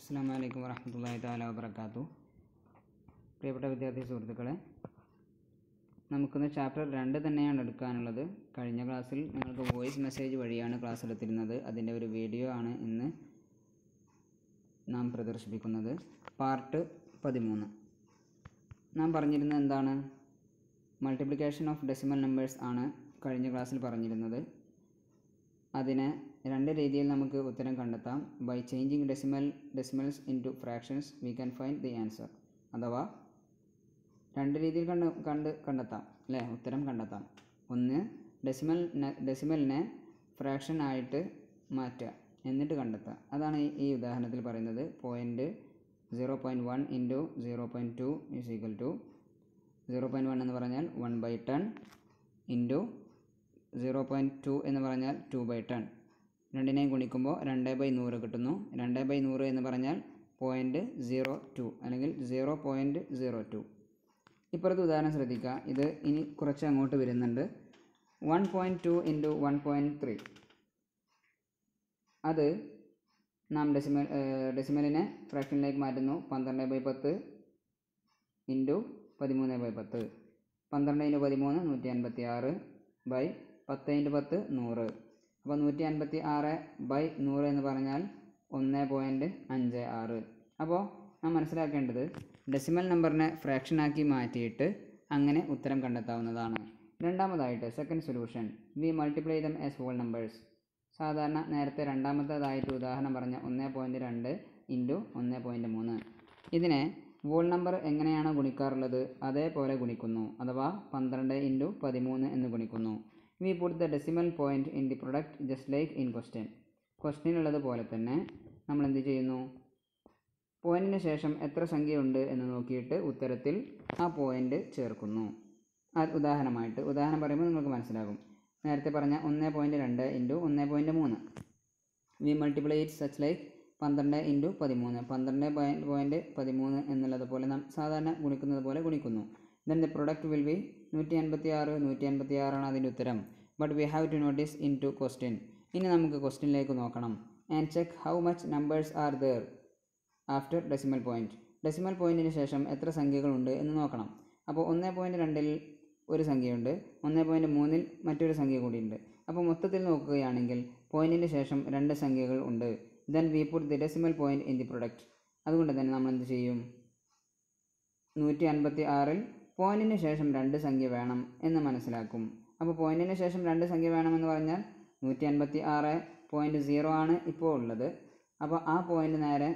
അസ്സാം വലൈക്കും വറഹമത്തല്ലാഹി താല വാബർക്കാത്തു പ്രിയപ്പെട്ട വിദ്യാർത്ഥി സുഹൃത്തുക്കളെ നമുക്കിന്ന് ചാപ്റ്റർ രണ്ട് തന്നെയാണ് എടുക്കാനുള്ളത്. കഴിഞ്ഞ ക്ലാസ്സിൽ നിങ്ങൾക്ക് വോയിസ് മെസ്സേജ് വഴിയാണ് ക്ലാസ് എടുത്തിരുന്നത്. അതിന്റെ ഒരു വീഡിയോ ആണ് ഇന്ന് നാം പ്രദർശിപ്പിക്കുന്നത്. പാർട്ട് പതിമൂന്ന്. നാം പറഞ്ഞിരുന്നത് എന്താണ്? മൾട്ടിപ്ലിക്കേഷൻ ഓഫ് ഡെസിമൽ നമ്പേഴ്സ് ആണ് കഴിഞ്ഞ ക്ലാസ്സിൽ പറഞ്ഞിരുന്നത്. അതിനെ രണ്ട് രീതിയിൽ നമുക്ക് ഉത്തരം കണ്ടെത്താം. By changing decimal decimals into fractions we can find the answer അഥവാ രണ്ട് രീതിയിൽ കണ്ട് കണ്ട് കണ്ടെത്താം. അല്ലേ? ഉത്തരം കണ്ടെത്താം. ഒന്ന് ഡെസിമൽ ഡെസിമലിനെ ഫ്രാക്ഷൻ ആയിട്ട് മാറ്റുക. എന്നിട്ട് കണ്ടെത്തുക. അതാണ് ഈ- ഉദാഹരണത്തിൽ പറയുന്നത്. Point zero point one into zero point two is equal to zero point one എന്ന് പറഞ്ഞാൽ one by ten into zero point two എന്ന് പറഞ്ഞാൽ ടു ബൈ ടെൻ രണ്ടിനെയും ഗുണിക്കുമ്പോൾ രണ്ട് ബൈ നൂറ് കിട്ടുന്നു. രണ്ട് ബൈ നൂറ് എന്ന് പറഞ്ഞാൽ പോയിന്റ് സീറോ ടു അല്ലെങ്കിൽ സീറോ പോയിന്റ് സീറോ ടു ഇപ്പുറത്തെ ഉദാഹരണം ശ്രദ്ധിക്കുക. ഇത് ഇനി കുറച്ച് അങ്ങോട്ട് വരുന്നുണ്ട്. One point two into one point three അത് നാം ഡെസിമൽ ഡെസിമലിനെ ഫ്രാക്ഷനിലേക്ക് മാറ്റുന്നു. പന്ത്രണ്ട് ബൈ പത്ത് ഇന്റു പതിമൂന്ന് ബൈ പത്ത്. പന്ത്രണ്ട് ഇന്റു പതിമൂന്ന് നൂറ്റി അൻപത്തി ആറ് ബൈ പത്ത് ഇന്റു പത്ത് നൂറ്. അപ്പോൾ നൂറ്റി അൻപത്തി ആറ് ബൈ നൂറ് എന്ന് പറഞ്ഞാൽ ഒന്ന് പോയിന്റ് അഞ്ച് ആറ്. അപ്പോൾ നാം മനസ്സിലാക്കേണ്ടത് ഡെസിമൽ നമ്പറിനെ ഫ്രാക്ഷനാക്കി മാറ്റിയിട്ട് അങ്ങനെ ഉത്തരം കണ്ടെത്താവുന്നതാണ്. രണ്ടാമതായിട്ട് second solution we multiply them as whole numbers സാധാരണ നേരത്തെ രണ്ടാമത്തേതായിട്ട് ഉദാഹരണം പറഞ്ഞ ഒന്ന് പോയിന്റ് രണ്ട് ഇന്റു ഒന്ന് പോയിന്റ് മൂന്ന്. ഇതിനെ വോൾ നമ്പർ എങ്ങനെയാണ് ഗുണിക്കാറുള്ളത്? അതേപോലെ ഗുണിക്കുന്നു. അഥവാ പന്ത്രണ്ട് ഇന്റു പതിമൂന്ന് എന്ന് ഗുണിക്കുന്നു. We put the decimal point in the product just like in question ക്വസ്റ്റ്യനുള്ളത് പോലെ തന്നെ നമ്മൾ എന്ത് ചെയ്യുന്നു? പോയിന്റിന് ശേഷം എത്ര സംഖ്യയുണ്ട് എന്ന് നോക്കിയിട്ട് ഉത്തരത്തിൽ ആ പോയിന്റ് ചേർക്കുന്നു. അത് ഉദാഹരണമായിട്ട് ഉദാഹരണം പറയുമ്പോൾ നിങ്ങൾക്ക് മനസ്സിലാകും. നേരത്തെ പറഞ്ഞ ഒന്ന് പോയിന്റ് രണ്ട് ഇന്റു ഒന്ന് പോയിന്റ് മൂന്ന്. We multiply it such like പന്ത്രണ്ട് ഇന്റു പതിമൂന്ന്. പന്ത്രണ്ട് പോയിന്റ് പോയിന്റ് പതിമൂന്ന് എന്നുള്ളത് പോലെ നാം സാധാരണ ഗുണിക്കുന്നത് പോലെ ഗുണിക്കുന്നു. Then the product will be നൂറ്റി അൻപത്തി ആറ് നൂറ്റി അൻപത്തി ആറാണ് അതിന്റെ ഉത്തരം. But we have to notice in to question ഇനി നമുക്ക് ക്വസ്റ്റ്യനിലേക്ക് നോക്കണം. And check how much numbers are there after decimal point decimal പോയിന്റിന് ശേഷം എത്ര സംഖ്യകളുണ്ട് എന്ന് നോക്കണം. അപ്പോൾ ഒന്ന് പോയിന്റ് രണ്ടിൽ ഒരു സംഖ്യയുണ്ട് ഒന്ന് പോയിന്റ് മൂന്നിൽ മറ്റൊരു സംഖ്യ കൂടിയുണ്ട്. അപ്പോൾ മൊത്തത്തിൽ നോക്കുകയാണെങ്കിൽ പോയിന്റിന് ശേഷം രണ്ട് സംഖ്യകൾ ഉണ്ട്. Then we put the decimal point in the product അതുകൊണ്ട് തന്നെ നമ്മൾ എന്ത് ചെയ്യും? നൂറ്റി അൻപത്തി ആറിൽ പോയിന്റിന് ശേഷം രണ്ട് സംഖ്യ വേണം എന്ന് മനസ്സിലാക്കും. അപ്പോൾ പോയിന്റിന് ശേഷം രണ്ട് സംഖ്യ വേണമെന്ന് പറഞ്ഞാൽ നൂറ്റി അൻപത്തി ആറ് പോയിന്റ് സീറോ ആണ് ഇപ്പോൾ ഉള്ളത്. അപ്പോൾ ആ പോയിന്റ് നേരെ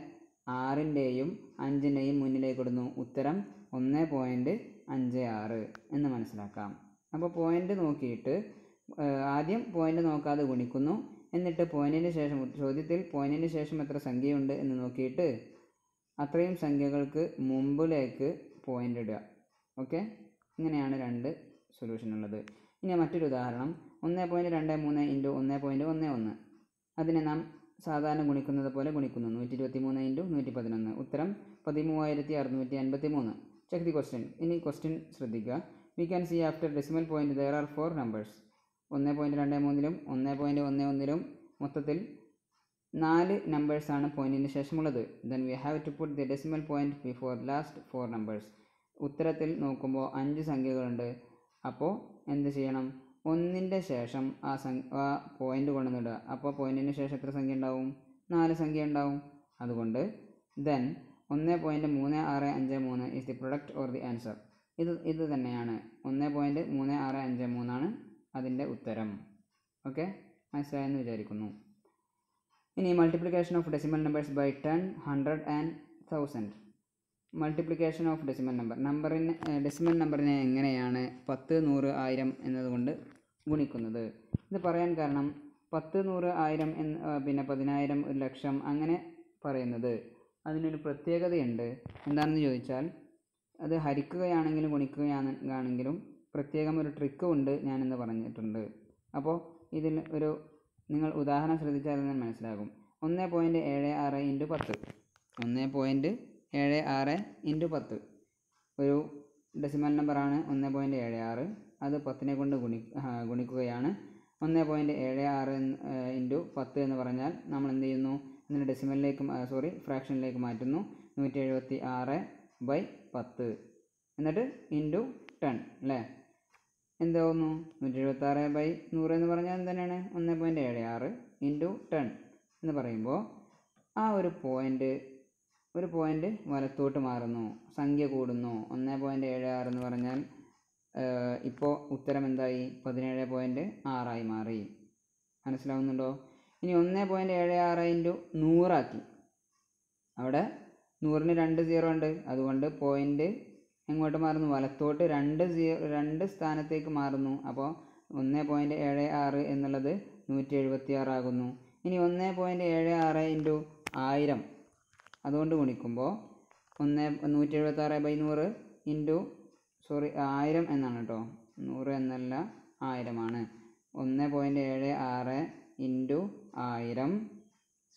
ആറിന്റെയും അഞ്ചിന്റെയും മുന്നിലേക്ക് ഇടുന്നു. ഉത്തരം ഒന്ന് പോയിന്റ് അഞ്ച് ആറ് എന്ന് മനസ്സിലാക്കാം. അപ്പോൾ പോയിന്റ് നോക്കിയിട്ട് ആദ്യം പോയിന്റ് നോക്കാതെ ഗുണിക്കുന്നു. എന്നിട്ട് പോയിന്റിന് ശേഷം ചോദ്യത്തിൽ പോയിന്റിന് ശേഷം എത്ര സംഖ്യയുണ്ട് എന്ന് നോക്കിയിട്ട് അത്രയും സംഖ്യകൾക്ക് മുമ്പിലേക്ക് പോയിന്റ് ഇടുക. ഓക്കെ? ഇങ്ങനെയാണ് രണ്ട് സൊല്യൂഷൻ ഉള്ളത്. ഇനി മറ്റൊരു ഉദാഹരണം. ഒന്ന് പോയിന്റ് രണ്ട് മൂന്ന് ഇന്റു ഒന്ന് പോയിന്റ് ഒന്ന് ഒന്ന്. അതിനെ നാം സാധാരണ ഗുണിക്കുന്നത് പോലെ ഗുണിക്കുന്നു. നൂറ്റി ഇരുപത്തി മൂന്ന് ഇന്റു നൂറ്റി പതിനൊന്ന് ഉത്തരം പതിമൂവായിരത്തി അറുന്നൂറ്റി അൻപത്തി മൂന്ന് ചെക്ക് ദി ക്വസ്റ്റ്യൻ ഇനി ക്വസ്റ്റ്യൻ ശ്രദ്ധിക്കുക. We can see after decimal point there are four numbers ഒന്ന് പോയിന്റ് രണ്ട് മൂന്നിലും ഒന്ന് പോയിന്റ് ഒന്ന് ഒന്നിലും മൊത്തത്തിൽ നാല് നമ്പേഴ്സാണ് പോയിന്റിന് ശേഷമുള്ളത്. Then we have to put the decimal point before last four numbers ഉത്തരത്തിൽ നോക്കുമ്പോൾ അഞ്ച് സംഖ്യകളുണ്ട്. അപ്പോൾ എന്ത് ചെയ്യണം? ഒന്നിന്റെ ശേഷം ആ സംഖ്യ ആ പോയിന്റ് കൊണ്ടുവന്നിടുക. അപ്പോൾ പോയിന്റിന് ശേഷം എത്ര സംഖ്യ ഉണ്ടാവും? നാല് സംഖ്യ ഉണ്ടാവും. അതുകൊണ്ട് ദെൻ ഒന്ന് പോയിന്റ് മൂന്ന് ആറ് അഞ്ച് മൂന്ന് is the product or the answer ഇത് ഇത് തന്നെയാണ്. ഒന്ന് പോയിന്റ് മൂന്ന് ആറ് അഞ്ച് മൂന്നാണ് അതിന്റെ ഉത്തരം. ഓക്കെ മനസ്സിലായെന്ന് വിചാരിക്കുന്നു. ഇനി multiplication of decimal numbers by ten hundred and thousand multiplication of decimal number നമ്പറിന് ഡെസിമൽ നമ്പറിനെ എങ്ങനെയാണ് പത്ത് നൂറ് ആയിരം എന്നതുകൊണ്ട് ഗുണിക്കുന്നത്? ഇത് പറയാൻ കാരണം പത്ത് നൂറ് ആയിരം എന്ന് പിന്നെ പതിനായിരം ഒരു ലക്ഷം അങ്ങനെ പറയുന്നത്. അതിനൊരു പ്രത്യേകതയുണ്ട്. എന്താണെന്ന് ചോദിച്ചാൽ അത് ഹരിക്കുകയാണെങ്കിലും ഗുണിക്കുകയാണെങ്കിലും പ്രത്യേകം ഒരു ട്രിക്ക് ഉണ്ട് ഞാനെന്ന് പറഞ്ഞിട്ടുണ്ട്. അപ്പോൾ ഇതിൽ ഒരു നിങ്ങൾ ഉദാഹരണം ശ്രദ്ധിച്ചാൽ തന്നെ മനസ്സിലാകും. ഒന്ന് പോയിന്റ് ഏഴ് ആറ് ഇന്റു പത്ത്. ഒന്ന് പോയിന്റ് ഏഴ് ആറ് ഇന്റു പത്ത്. ഒരു ഡെസിമൽ നമ്പറാണ് ഒന്ന് പോയിന്റ് ഏഴ് ആറ്. അത് പത്തിനെ കൊണ്ട് ഗുണി ഗുണിക്കുകയാണ്. ഒന്ന് പോയിന്റ് ഏഴ് ആറ് ഇന്റു പത്ത് എന്ന് പറഞ്ഞാൽ നമ്മൾ എന്ത് ചെയ്യുന്നു? എന്നിട്ട് ഡെസിമലിലേക്ക് സോറി ഫ്രാക്ഷനിലേക്ക് മാറ്റുന്നു. നൂറ്റി എഴുപത്തി ആറ് ബൈ പത്ത്. എന്നിട്ട് ഇന്റു ടെൻ അല്ലേ? എന്താവുന്നു നൂറ്റി എഴുപത്തി ആറ് ബൈ നൂറ് എന്ന് പറഞ്ഞാൽ എന്ത് തന്നെയാണ്? ഒന്ന് പോയിന്റ് ഏഴ് ആറ് ഇന്റു ടെൻ എന്ന് പറയുമ്പോൾ ആ ഒരു പോയിന്റ് ഒരു പോയിന്റ് വലത്തോട്ട് മാറുന്നു. സംഖ്യ കൂടുന്നു. ഒന്ന് പോയിന്റ് ഏഴ് ആറ് എന്ന് പറഞ്ഞാൽ ഇപ്പോൾ ഉത്തരം എന്തായി? പതിനേഴ് പോയിന്റ് ആറായി മാറി. മനസ്സിലാവുന്നുണ്ടോ? ഇനി ഒന്ന് പോയിന്റ് ഏഴ് ആറ് ഇന്റു നൂറാക്കി അവിടെ നൂറിന് രണ്ട് സീറോ ഉണ്ട്. അതുകൊണ്ട് പോയിന്റ് എങ്ങോട്ട് മാറുന്നു? വലത്തോട്ട് രണ്ട് സീറോ രണ്ട് സ്ഥാനത്തേക്ക് മാറുന്നു. അപ്പോൾ ഒന്ന് പോയിന്റ് ഏഴ് ആറ് എന്നുള്ളത് നൂറ്റി എഴുപത്തി ആറാകുന്നു ഇനി ഒന്ന് പോയിന്റ് ഏഴ് ആറ് ഇന്റു ആയിരം. അതുകൊണ്ട് ഗുണിക്കുമ്പോൾ ഒന്ന് നൂറ്റി എഴുപത്തി ആറ് ബൈ നൂറ് ഇന്റു സോറി ആയിരം എന്നാണ് കേട്ടോ നൂറ് എന്നല്ല ആയിരമാണ്. ഒന്ന് പോയിന്റ് ഏഴ് ആറ് ഇന്റു ആയിരം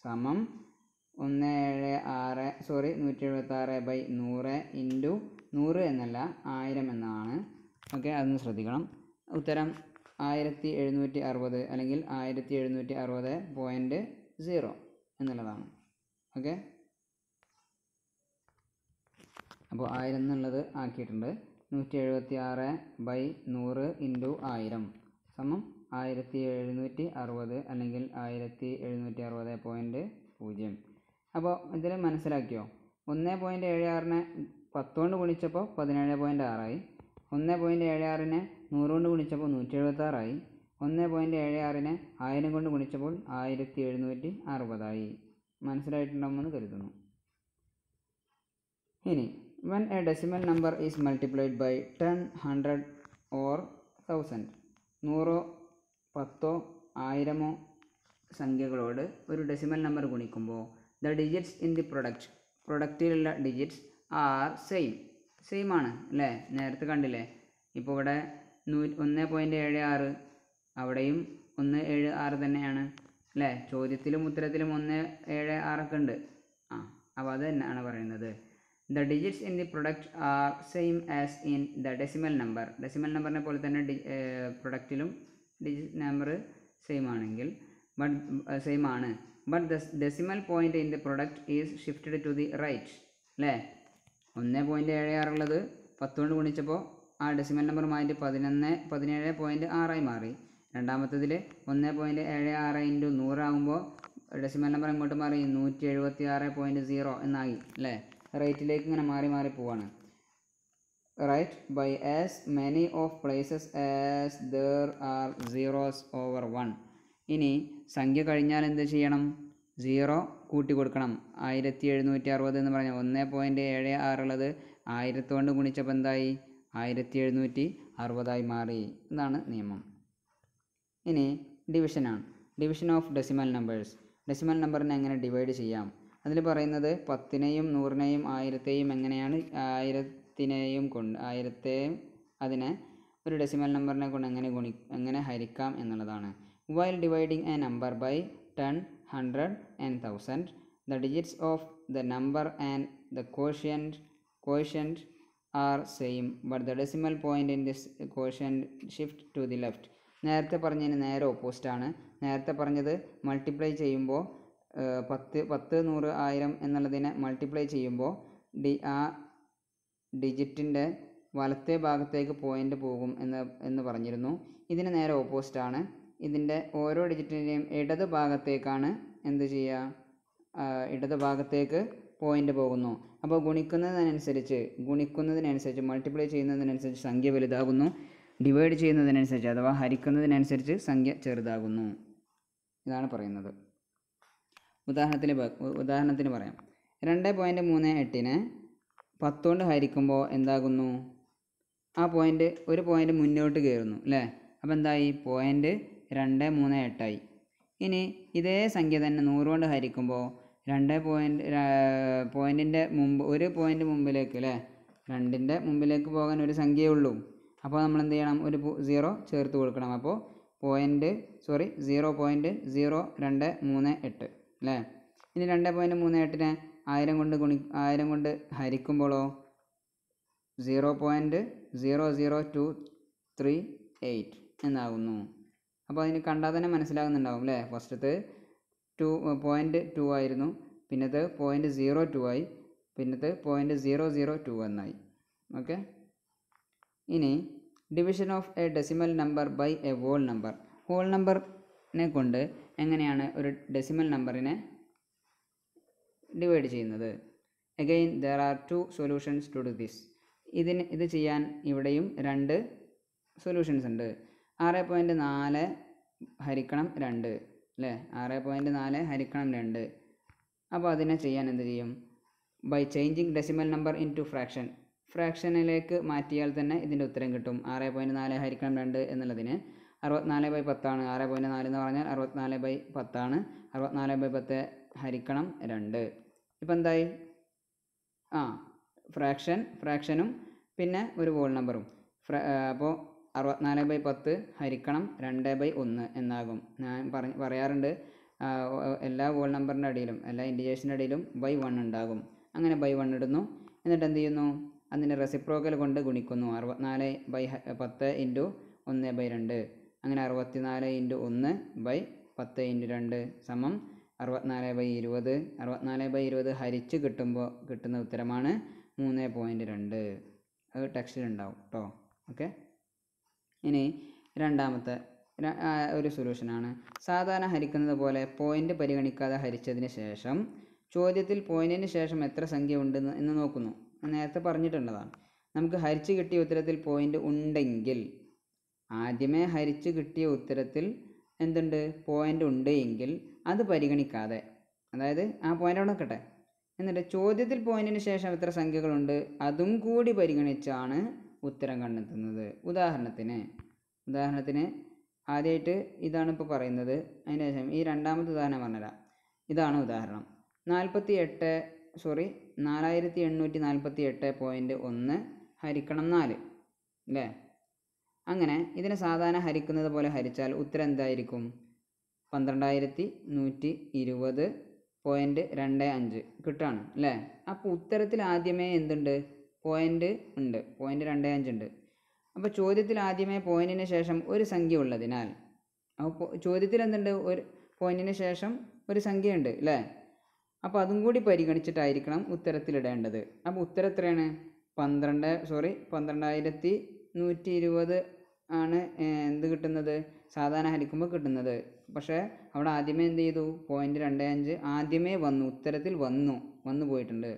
സമം ഒന്ന് ഏഴ് ആറ് സോറി നൂറ്റി എഴുപത്തി ആറ് ബൈ നൂറ് ഇന്റു നൂറ് എന്നല്ല ആയിരം എന്നാണ്. ഓക്കെ അതൊന്ന് ശ്രദ്ധിക്കണം. ഉത്തരം ആയിരത്തി എഴുന്നൂറ്റി അറുപത് അല്ലെങ്കിൽ ആയിരത്തി എഴുന്നൂറ്റി അറുപത് പോയിന്റ് സീറോ എന്നുള്ളതാണ്. ഓക്കെ? അപ്പോൾ ആയിരം എന്നുള്ളത് ആക്കിയിട്ടുണ്ട്. നൂറ്റി എഴുപത്തി ആറ് ബൈ നൂറ് ഇന്റു ആയിരം. സമം ആയിരത്തി എഴുന്നൂറ്റി അറുപത് അല്ലെങ്കിൽ ആയിരത്തി എഴുന്നൂറ്റി അറുപത് പോയിന്റ് പൂജ്യം. അപ്പോൾ ഇതിൽ മനസ്സിലാക്കിയോ? ഒന്ന് പോയിന്റ് ഏഴ് ആറിനെ പത്തുകൊണ്ട് ഗുണിച്ചപ്പോൾ പതിനേഴ് പോയിന്റ് ആറായി. ഒന്ന് പോയിന്റ് ഏഴ് ആറിനെ നൂറ് കൊണ്ട് ഗുണിച്ചപ്പോൾ നൂറ്റി എഴുപത്തി ആറായി ഒന്ന് പോയിന്റ് ഏഴ് ആറിനെ ആയിരം കൊണ്ട് ഗുണിച്ചപ്പോൾ ആയിരത്തി എഴുന്നൂറ്റി അറുപതായി മനസ്സിലായിട്ടുണ്ടാവുമെന്ന് കരുതുന്നു. ഇനി when a decimal number is multiplied by 10 100 or 1000 നൂറോ പത്തോ ആയിരമോ സംഖ്യകളോട് ഒരു ഡെസിമൽ നമ്പർ ഗുണിക്കുമ്പോൾ the digits in the product പ്രൊഡക്റ്റിലുള്ള digits are same same ആണ് അല്ലേ? നേരത്തെ കണ്ടില്ലേ? ഇപ്പോൾ ഇവിടെ നൂ ഒന്ന് പോയിന്റ് ഏഴ് ആറ് അവിടെയും ഒന്ന് ഏഴ് ആറ് തന്നെയാണ് അല്ലേ? ചോദ്യത്തിലും ഉത്തരത്തിലും ഒന്ന് ഏഴ് ആറൊക്കെ ഉണ്ട്. ആ അപ്പോൾ അത് തന്നെയാണ് പറയുന്നത്. The digits in the product are same as in the decimal number decimal നമ്പറിനെ പോലെ തന്നെ ഡി പ്രൊഡക്റ്റിലും ഡിജിറ്റ് നമ്പർ സെയിം ആണെങ്കിൽ ബട്ട് സെയിം ആണ്. But the decimal point in the product is shifted to the right അല്ലേ ഒന്ന് point ഏഴ് ആറുള്ളത് പത്ത് കൊണ്ട് ഗുണിച്ചപ്പോൾ ആ ഡെസിമൽ നമ്പർ മാറ്റി പതിനൊന്ന് പതിനേഴ് പോയിന്റ് ആറായി മാറി. രണ്ടാമത്തതിൽ ഒന്ന് പോയിന്റ് ഏഴ് ആറ് ഇന്റു നൂറാകുമ്പോൾ ഡെസിമൽ നമ്പർ ഇങ്ങോട്ട് മാറി നൂറ്റി എഴുപത്തി ആറ് പോയിന്റ് സീറോ എന്നായി അല്ലേ റേറ്റിലേക്ക് ഇങ്ങനെ മാറി മാറി പോവാണ്. Right by as many of places as there are zeros over one ഇനി സംഖ്യ കഴിഞ്ഞാൽ എന്ത് ചെയ്യണം? സീറോ കൂട്ടി കൊടുക്കണം. ആയിരത്തി എഴുന്നൂറ്റി അറുപത് എന്ന് പറഞ്ഞാൽ ഒന്ന് പോയിന്റ് ഏഴ് ആറുള്ളത് ആയിരത്തി കൊണ്ട് ഗുണിച്ചപ്പോൾ എന്തായി? ആയിരത്തി എഴുന്നൂറ്റി അറുപതായി മാറി. എന്നാണ് നിയമം. ഇനി ഡിവിഷനാണ് division of decimal numbers decimal നമ്പറിനെ എങ്ങനെ ഡിവൈഡ് ചെയ്യാം? അതിൽ പറയുന്നത് പത്തിനെയും നൂറിനെയും ആയിരത്തെയും എങ്ങനെയാണ് ആയിരത്തിനെയും കൊണ്ട് ആയിരത്തെയും അതിനെ ഒരു ഡെസിമൽ നമ്പറിനെ കൊണ്ട് എങ്ങനെ ഗുണി എങ്ങനെ ഹരിക്കാം എന്നുള്ളതാണ്. While dividing a number by ten hundred and thousand the digits of the number and the quotient quotient are same but the decimal point in this quotient shift to the left നേരത്തെ പറഞ്ഞതിന് നേരെ opposite ആണ്. നേരത്തെ പറഞ്ഞത് multiply ചെയ്യുമ്പോൾ പത്ത് പത്ത് നൂറ് ആയിരം എന്നുള്ളതിനെ മൾട്ടിപ്ലൈ ചെയ്യുമ്പോൾ ഡി ആ ഡിജിറ്റിന്റെ വലത്തെ ഭാഗത്തേക്ക് പോയിന്റ് പോകും എന്ന് എന്ന് പറഞ്ഞിരുന്നു. ഇതിന് നേരെ ഓപ്പോസിറ്റ് ആണ്. ഇതിന്റെ ഓരോ ഡിജിറ്റിന്റെയും ഇടത് ഭാഗത്തേക്കാണ് എന്ത് ചെയ്യുക? ഇടത് ഭാഗത്തേക്ക് പോയിന്റ് പോകുന്നു. അപ്പോൾ ഗുണിക്കുന്നതിനനുസരിച്ച് ഗുണിക്കുന്നതിനനുസരിച്ച് മൾട്ടിപ്ലൈ ചെയ്യുന്നതിനനുസരിച്ച് സംഖ്യ വലുതാകുന്നു. ഡിവൈഡ് ചെയ്യുന്നതിനനുസരിച്ച് അഥവാ ഹരിക്കുന്നതിനനുസരിച്ച് സംഖ്യ ചെറുതാകുന്നു. ഇതാണ് പറയുന്നത്. ഉദാഹരണത്തിന് ഉദാഹരണത്തിന് പറയാം. രണ്ട് പോയിന്റ് മൂന്ന് എട്ടിനെ പത്തുകൊണ്ട് ഹരിക്കുമ്പോൾ എന്താകുന്നു? ആ പോയിന്റ് ഒരു പോയിന്റ് മുന്നോട്ട് കയറുന്നു അല്ലേ അപ്പോൾ എന്തായി? പോയിന്റ് രണ്ട് മൂന്ന് എട്ടായി. ഇനി ഇതേ സംഖ്യ തന്നെ നൂറുകൊണ്ട് ഹരിക്കുമ്പോൾ രണ്ട് പോയിന്റ് പോയിന്റിന്റെ മുമ്പ് ഒരു പോയിന്റ് മുമ്പിലേക്ക് അല്ലേ രണ്ടിന്റെ മുമ്പിലേക്ക് പോകാൻ ഒരു സംഖ്യയേ ഉള്ളൂ. അപ്പോൾ നമ്മൾ എന്ത് ചെയ്യണം? ഒരു സീറോ ചേർത്ത് കൊടുക്കണം. അപ്പോൾ point sorry zero point zero രണ്ട് മൂന്ന് എട്ട്. അല്ലേ? ഇനി രണ്ട് പോയിന്റ് മൂന്ന് എട്ടിനെ ആയിരം കൊണ്ട് ഗുണി ആയിരം കൊണ്ട് ഹരിക്കുമ്പോഴോ zero point zero zero two three eight എന്നാകുന്നു. അപ്പോൾ അതിന് കണ്ടാൽ തന്നെ മനസ്സിലാകുന്നുണ്ടാവും അല്ലേ? ഫസ്റ്റത്ത് ടു പോയിന്റ് ടു ആയിരുന്നു. പിന്നത്തെ പോയിന്റ് സീറോ ടു ആയി. പിന്നത്തെ പോയിന്റ് സീറോ സീറോ ടു എന്നായി ഓക്കെ ഇനി division of a decimal number by a whole number whole നമ്പറിനെ കൊണ്ട് എങ്ങനെയാണ് ഒരു ഡെസിമൽ നമ്പറിനെ ഡിവൈഡ് ചെയ്യുന്നത്? Again there are two solutions to do this ഇതിന് ഇത് ചെയ്യാൻ ഇവിടെയും രണ്ട് സൊല്യൂഷൻസ് ഉണ്ട്. ആറ് പോയിന്റ് നാല് ഹരിക്കണം രണ്ട് അല്ലേ ആറ് പോയിന്റ് നാല് ഹരിക്കണം രണ്ട്. അപ്പോൾ അതിനെ ചെയ്യാൻ എന്ത് ചെയ്യും? By changing decimal number into fraction ഫ്രാക്ഷനിലേക്ക് മാറ്റിയാൽ തന്നെ ഇതിന്റെ ഉത്തരം കിട്ടും. ആറ് പോയിന്റ് നാല് ഹരിക്കണം രണ്ട് എന്നുള്ളതിന്. അറുപത്തിനാല് ബൈ പത്താണ്. ആറ് പോയിന്റ് നാല് എന്ന് പറഞ്ഞാൽ അറുപത്തിനാല് ബൈ പത്താണ്. അറുപത്തിനാല് ബൈ പത്ത് ഹരിക്കണം രണ്ട്. ഇപ്പം എന്തായി? ആ ഫ്രാക്ഷൻ ഫ്രാക്ഷനും പിന്നെ ഒരു വോൾ നമ്പറും അപ്പോൾ അറുപത്തിനാല് ബൈ പത്ത് ഹരിക്കണം രണ്ട് ബൈ ഒന്ന് എന്നാകും. ഞാൻ പറഞ്ഞ് പറയാറുണ്ട് എല്ലാ വോൾ നമ്പറിന്റെ അടിയിലും എല്ലാ ഇൻഡിജേഴ്സിന്റെ അടിയിലും ബൈ വൺ ഉണ്ടാകും. അങ്ങനെ ബൈ വൺ ഇടുന്നു. എന്നിട്ട് എന്ത് ചെയ്യുന്നു? അതിനെ റെസിപ്രോക്കൽ കൊണ്ട് ഗുണിക്കുന്നു. അറുപത്തിനാല് ബൈ പത്ത് ഇന്റു ഒന്ന് ബൈ രണ്ട്. അങ്ങനെ അറുപത്തിനാല് ഇന്റു ഒന്ന് ബൈ പത്ത് ഇന്റു രണ്ട് സമം അറുപത്തിനാല് ബൈ ഇരുപത്. അറുപത്തിനാല് ബൈ ഇരുപത് ഹരിച്ച് കിട്ടുമ്പോൾ കിട്ടുന്ന ഉത്തരമാണ് മൂന്ന് പോയിന്റ് രണ്ട്. അത് ടെക്സ്റ്റിലുണ്ടാവും കേട്ടോ ഓക്കെ? ഇനി രണ്ടാമത്തെ ഒരു സൊല്യൂഷനാണ് സാധാരണ ഹരിക്കുന്നത് പോലെ പോയിന്റ് പരിഗണിക്കാതെ ഹരിച്ചതിന് ശേഷം ചോദ്യത്തിൽ പോയിന്റിന് ശേഷം എത്ര സംഖ്യ ഉണ്ടെന്ന് എന്ന് നോക്കുന്നു. നേരത്തെ പറഞ്ഞിട്ടുള്ളതാണ്. നമുക്ക് ഹരിച്ച് കിട്ടിയ ഉത്തരത്തിൽ പോയിന്റ് ഉണ്ടെങ്കിൽ ആദ്യമേ ഹരിച്ചു കിട്ടിയ ഉത്തരത്തിൽ എന്തുണ്ട്? പോയിന്റ് ഉണ്ട് എങ്കിൽ അത് പരിഗണിക്കാതെ. അതായത് ആ പോയിന്റ് അവിടെ നിൽക്കട്ടെ. എന്നിട്ട് ചോദ്യത്തിൽ പോയിന്റിന് ശേഷം എത്ര സംഖ്യകളുണ്ട്? അതും കൂടി പരിഗണിച്ചാണ് ഉത്തരം കണ്ടെത്തുന്നത്. ഉദാഹരണത്തിന് ഉദാഹരണത്തിന് ആദ്യമായിട്ട് ഇതാണ് ഇപ്പോൾ പറയുന്നത്. അതിന് ശേഷം ഈ രണ്ടാമത്തെ ഉദാഹരണം പറഞ്ഞുതരാം. ഇതാണ് ഉദാഹരണം. നാൽപ്പത്തി എട്ട് സോറി നാലായിരത്തി എണ്ണൂറ്റി നാൽപ്പത്തി എട്ട് പോയിന്റ് ഒന്ന് ഹരിക്കണം നാല്. അല്ലേ? അങ്ങനെ ഇതിനെ സാധാരണ ഹരിക്കുന്നത് പോലെ ഹരിച്ചാൽ ഉത്തരം എന്തായിരിക്കും? പന്ത്രണ്ടായിരത്തി നൂറ്റി ഇരുപത് പോയിന്റ് രണ്ട് അഞ്ച് കിട്ടുകയാണ് അല്ലേ? അപ്പോൾ ഉത്തരത്തിൽ ആദ്യമേ എന്തുണ്ട്? പോയിന്റ് ഉണ്ട് പോയിന്റ് രണ്ട് അഞ്ച് ഉണ്ട്. അപ്പോൾ ചോദ്യത്തിൽ ആദ്യമേ പോയിന്റിന് ശേഷം ഒരു സംഖ്യ ഉള്ളതിനാൽ അപ്പോൾ ചോദ്യത്തിൽ എന്തുണ്ട്? ഒരു പോയിന്റിന് ശേഷം ഒരു സംഖ്യ ഉണ്ട് അല്ലേ? അപ്പോൾ അതും കൂടി പരിഗണിച്ചിട്ടായിരിക്കണം ഉത്തരത്തിലിടേണ്ടത് അപ്പോൾ ഉത്തരം എത്രയാണ്? പന്ത്രണ്ട് സോറി പന്ത്രണ്ടായിരത്തി നൂറ്റി ഇരുപത് ആണ് എന്ത് കിട്ടുന്നത്? സാധാരണ ഹരിക്കുമ്പോൾ കിട്ടുന്നത്. പക്ഷേ അവിടെ ആദ്യമേ എന്ത് ചെയ്തു? പോയിന്റ് രണ്ട് അഞ്ച് ആദ്യമേ വന്നു ഉത്തരത്തിൽ വന്നു വന്നു പോയിട്ടുണ്ട്.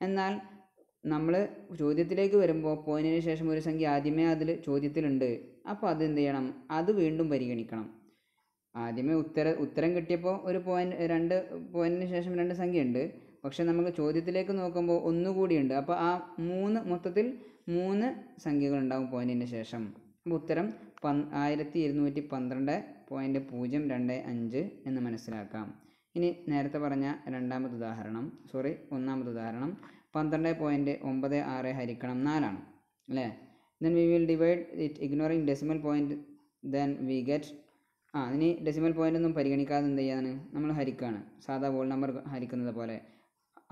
എന്നാൽ നമ്മൾ ചോദ്യത്തിലേക്ക് വരുമ്പോൾ പോയിന്റിന് ശേഷം ഒരു സംഖ്യ ആദ്യമേ അതിൽ ചോദ്യത്തിലുണ്ട്. അപ്പോൾ അത് എന്ത് ചെയ്യണം? അത് വീണ്ടും പരിഗണിക്കണം. ആദ്യമേ ഉത്തര ഉത്തരം കിട്ടിയപ്പോൾ ഒരു പോയിന്റ് രണ്ട് പോയിന്റിന് ശേഷം രണ്ട് സംഖ്യ ഉണ്ട്. പക്ഷേ നമുക്ക് ചോദ്യത്തിലേക്ക് നോക്കുമ്പോൾ ഒന്നുകൂടിയുണ്ട് അപ്പോൾ ആ മൂന്ന് മൊത്തത്തിൽ മൂന്ന് സംഖ്യകൾ ഉണ്ടാവും പോയിന്റിന് ശേഷം. ഉത്തരം പൻ ആയിരത്തി ഇരുന്നൂറ്റി പന്ത്രണ്ട് പോയിന്റ് പൂജ്യം രണ്ട് അഞ്ച് എന്ന് മനസ്സിലാക്കാം. ഇനി നേരത്തെ പറഞ്ഞ രണ്ടാമത്തെ ഉദാഹരണം സോറി ഒന്നാമത്തെ ഉദാഹരണം. പന്ത്രണ്ട് പോയിന്റ് ഒമ്പത് ആറ് ഹരിക്കണം നാലാണ് അല്ലേ? Then we will divide it ignoring decimal point then we get ആ ഇനി ഡെസിമൽ പോയിന്റ് ഒന്നും പരിഗണിക്കാതെ എന്ത് ചെയ്യാണ്? നമ്മൾ ഹരിക്കുകയാണ് സാധാ വോൾ നമ്പർ ഹരിക്കുന്നത് പോലെ.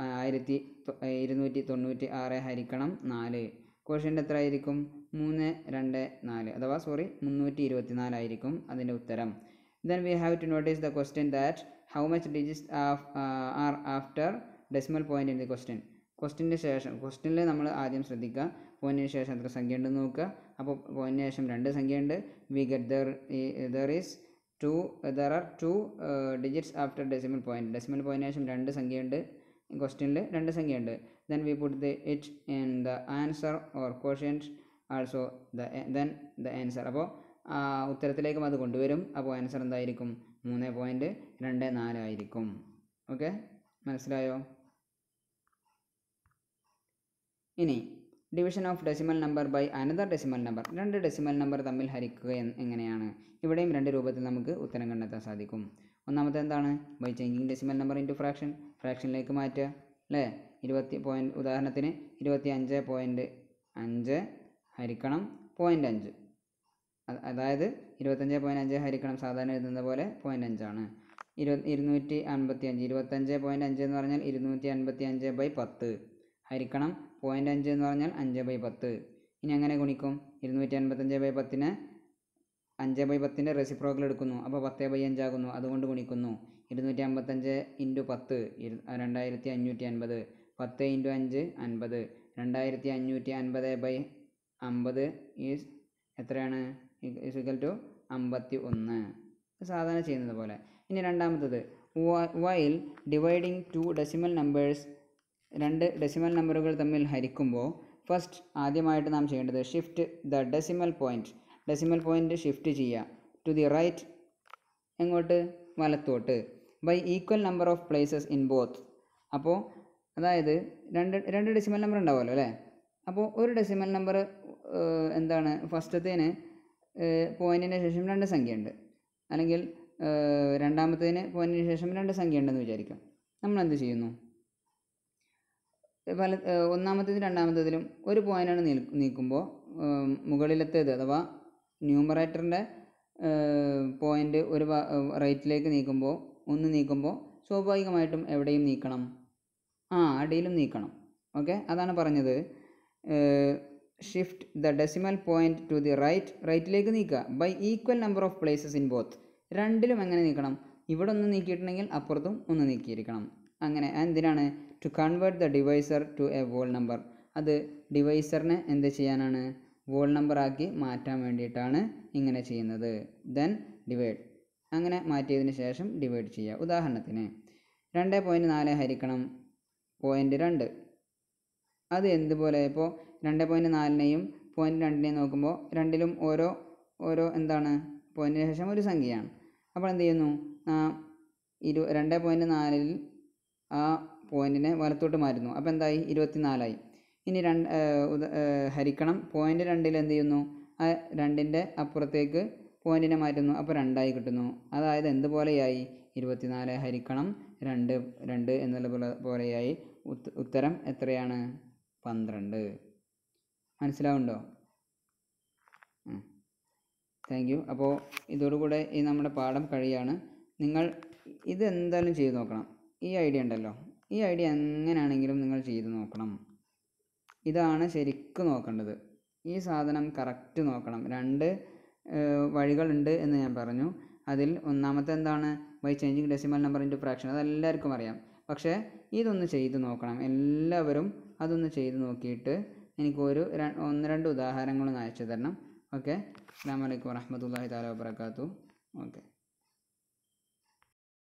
ആയിരത്തി ഇരുന്നൂറ്റി തൊണ്ണൂറ്റി ആറ് ഹരിക്കണം നാല്. ക്വസ്റ്റ്യന്റെ എത്ര ആയിരിക്കും മൂന്ന് രണ്ട് നാല് അഥവാ സോറി മുന്നൂറ്റി ഇരുപത്തി നാലായിരിക്കും അതിന്റെ ഉത്തരം. Then we have to notice the question that how much digit are after decimal point in the question ക്വസ്റ്റിന്റെ ശേഷം ക്വസ്റ്റ്യനിൽ നമ്മൾ ആദ്യം ശ്രദ്ധിക്കുക. പോയിന്റിന് ശേഷം എത്ര സംഖ്യ ഉണ്ടെന്ന് നോക്കുക അപ്പോൾ പോയിന്റിന് ശേഷം രണ്ട് സംഖ്യ ഉണ്ട് we get there there is two there are two digits after decimal point decimal പോയിന്റിന് ശേഷം രണ്ട് സംഖ്യയുണ്ട്. ക്വസ്റ്റ്യനിൽ രണ്ട് സംഖ്യയുണ്ട്. Then we put the it in the answer or questions also the then the answer അപ്പോൾ ഉത്തരത്തിലേക്കും അത് കൊണ്ടുവരും. അപ്പോൾ ആൻസർ എന്തായിരിക്കും? മൂന്ന് പോയിന്റ് രണ്ട് നാല് ആയിരിക്കും. ഓക്കെ മനസ്സിലായോ? ഇനി division of decimal number by another decimal number രണ്ട് ഡെസിമൽ നമ്പർ തമ്മിൽ ഹരിക്കുക എങ്ങനെയാണ്? ഇവിടെയും രണ്ട് രൂപത്തിൽ നമുക്ക് ഉത്തരം കണ്ടെത്താൻ സാധിക്കും. ഒന്നാമത്തെ എന്താണ്? By changing decimal number into fraction ഫ്രാക്ഷനിലേക്ക് മാറ്റുക. അല്ലേ? ഇരുപത്തി പോയിന്റ് ഉദാഹരണത്തിന് ഇരുപത്തി അഞ്ച് പോയിന്റ് അഞ്ച് ഹരിക്കണം പോയിന്റ് അഞ്ച്. അതായത് ഇരുപത്തഞ്ച് പോയിന്റ് അഞ്ച് ഹരിക്കണം സാധാരണ എഴുതുന്ന പോലെ പോയിന്റ് അഞ്ചാണ് ഇരു ഇരുന്നൂറ്റി അൻപത്തി അഞ്ച് ഇരുപത്തഞ്ച് പോയിന്റ് അഞ്ച് എന്ന് പറഞ്ഞാൽ ഇരുന്നൂറ്റി അൻപത്തി അഞ്ച് ബൈ പത്ത്. ഹരിക്കണം പോയിന്റ് അഞ്ച് എന്ന് പറഞ്ഞാൽ അഞ്ച് ബൈ പത്ത്. ഇനി എങ്ങനെ ഗുണിക്കും. ഇരുന്നൂറ്റി അൻപത്തഞ്ച് ബൈ പത്തിന് അഞ്ച് ബൈ പത്തിന്റെ റെസിപ്രോക്കൽ എടുക്കുന്നു. അപ്പോൾ പത്ത് ബൈ അഞ്ചാകുന്നു അതുകൊണ്ട് ഗുണിക്കുന്നു. ഇരുന്നൂറ്റി അമ്പത്തഞ്ച് ഇന്റു പത്ത്. ഇരു രണ്ടായിരത്തി അഞ്ഞൂറ്റി അൻപത്. പത്ത് ഇന്റു അഞ്ച് അൻപത്. രണ്ടായിരത്തി അഞ്ഞൂറ്റി അൻപത് ബൈ അമ്പത് ഈസ് എത്രയാണ്? ഇസിക്കൽ ടു അമ്പത്തി ഒന്ന് സാധാരണ ചെയ്യുന്നത് പോലെ. ഇനി രണ്ടാമത്തത്. While dividing two decimal numbers രണ്ട് ഡെസിമൽ നമ്പറുകൾ തമ്മിൽ ഹരിക്കുമ്പോൾ ഫസ്റ്റ് ആദ്യമായിട്ട് നാം ചെയ്യേണ്ടത് shift the decimal point decimal point shift ചെയ്യുക. ടു ദി റൈറ്റ് എങ്ങോട്ട്? വലത്തോട്ട്. By equal number of places in both അപ്പോൾ അതായത് രണ്ട് രണ്ട് ഡെസിമൽ നമ്പർ ഉണ്ടാവുമല്ലോ അല്ലേ? അപ്പോൾ ഒരു ഡെസിമൽ നമ്പർ എന്താണ് ഫസ്റ്റത്തേന് പോയിന്റിന് ശേഷം രണ്ട് സംഖ്യയുണ്ട്. അല്ലെങ്കിൽ രണ്ടാമത്തേന് പോയിന്റിന് ശേഷം രണ്ട് സംഖ്യ ഉണ്ടെന്ന് വിചാരിക്കാം. നമ്മൾ എന്ത് ചെയ്യുന്നു? പല ഒന്നാമത്തേതിലും രണ്ടാമത്തേതിലും ഒരു പോയിന്റാണ് നീ നീക്കുമ്പോൾ മുകളിലത്തേത് അഥവാ ന്യൂമറേറ്ററിന്റെ പോയിന്റ് ഒരു റൈറ്റിലേക്ക് നീക്കുമ്പോൾ ഒന്ന് നീക്കുമ്പോൾ സ്വാഭാവികമായിട്ടും എവിടെയും നീക്കണം. ആ അടിയിലും നീക്കണം. ഓക്കെ? അതാണ് പറഞ്ഞത്. Shift the decimal point to the right റൈറ്റിലേക്ക് നീക്കുക. By equal number of places in both രണ്ടിലും എങ്ങനെ നീക്കണം? ഇവിടെ ഒന്ന് നീക്കിയിട്ടുണ്ടെങ്കിൽ അപ്പുറത്തും ഒന്ന് നീക്കിയിരിക്കണം. അങ്ങനെ എന്തിനാണ്? To convert the divisor to a whole number അത് ഡിവൈസറിനെ എന്ത് ചെയ്യാനാണ്? വോൾ നമ്പർ ആക്കി മാറ്റാൻ വേണ്ടിയിട്ടാണ് ഇങ്ങനെ ചെയ്യുന്നത്. ദെൻ ഡിവൈഡ് അങ്ങനെ മാറ്റിയതിന് ശേഷം ഡിവൈഡ് ചെയ്യുക. ഉദാഹരണത്തിന് രണ്ട് പോയിന്റ് നാല് ഹരിക്കണം. പോയിന്റ് രണ്ട്. അത് എന്തുപോലെ? ഇപ്പോൾ രണ്ട് പോയിന്റ് നാലിനെയും പോയിന്റ് രണ്ടിനെയും നോക്കുമ്പോൾ രണ്ടിലും ഓരോ ഓരോ എന്താണ്? പോയിന്റിന് ശേഷം ഒരു സംഖ്യയാണ്. അപ്പോൾ എന്ത് ചെയ്യുന്നു? ഇരു രണ്ട് പോയിന്റ് നാലിൽ ആ പോയിന്റിനെ വലത്തോട്ട് മാറ്റുന്നു. അപ്പോൾ എന്തായി? ഇരുപത്തി നാലായി ഇനി രണ്ട് ഉദ- ഹരിക്കണം. പോയിന്റ് രണ്ടിൽ എന്ത് ചെയ്യുന്നു? ആ രണ്ടിന്റെ അപ്പുറത്തേക്ക് പോയിന്റിനെ മാറ്റുന്നു. അപ്പോൾ രണ്ടായി കിട്ടുന്നു. അതായത് എന്ത് പോലെയായി ഇരുപത്തിനാല് ഹരിക്കണം. രണ്ട് രണ്ട് എന്നുള്ള പോലെ പോലെയായി. ഉത്ത- ഉത്തരം എത്രയാണ്? പന്ത്രണ്ട്. മനസ്സിലാവുണ്ടോ? താങ്ക് യു അപ്പോൾ ഇതോടുകൂടെ ഈ നമ്മുടെ പാഠം കഴിയാണ്. നിങ്ങൾ ഇത് എന്തായാലും ചെയ്ത് നോക്കണം. ഈ ഐഡിയ ഉണ്ടല്ലോ. ഈ ഐഡിയ എങ്ങനെയാണെങ്കിലും നിങ്ങൾ ചെയ്ത് നോക്കണം. ഇതാണ് ശരിക്കും നോക്കേണ്ടത്. ഈ സാധനം കറക്റ്റ് നോക്കണം. രണ്ട് വഴികളുണ്ട് എന്ന് ഞാൻ പറഞ്ഞു. അതിൽ ഒന്നാമത്തെ എന്താണ്? By changing decimal number into fraction അത് എല്ലാവർക്കും അറിയാം. പക്ഷേ ഇതൊന്ന് ചെയ്ത് നോക്കണം. എല്ലാവരും അതൊന്ന് ചെയ്ത് നോക്കിയിട്ട് എനിക്കൊരു ഒരു ഒന്ന് രണ്ട് ഉദാഹരണങ്ങളൊന്ന് അയച്ചു തരണം. ഓക്കെ അസ്സാം വലൈക്കും വറഹമത്തല്ലാഹി താല വാബർക്കാത്തു ഓക്കെ